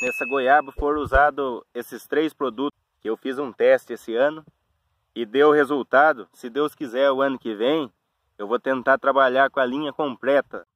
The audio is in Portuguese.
nessa goiaba foram usados esses três produtos que eu fiz um teste esse ano e deu resultado. Se Deus quiser, o ano que vem eu vou tentar trabalhar com a linha completa